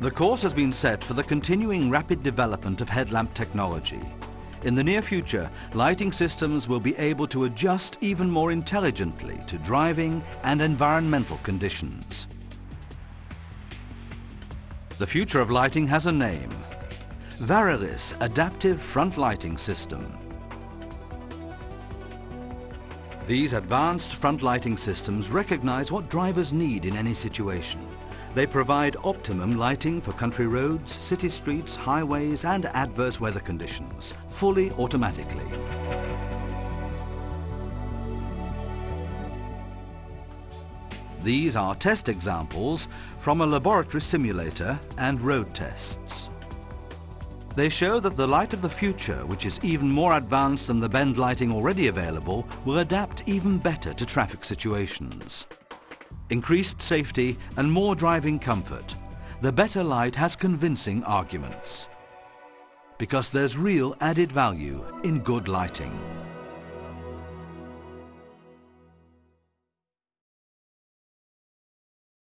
The course has been set for the continuing rapid development of headlamp technology. In the near future, lighting systems will be able to adjust even more intelligently to driving and environmental conditions. The future of lighting has a name. VARILIS Adaptive Front Lighting System. These advanced front lighting systems recognize what drivers need in any situation. They provide optimum lighting for country roads, city streets, highways and adverse weather conditions, fully automatically. These are test examples from a laboratory simulator and road tests. They show that the light of the future, which is even more advanced than the bend lighting already available, will adapt even better to traffic situations increased safety and more driving comfort, the better light has convincing arguments. Because there's real added value in good lighting.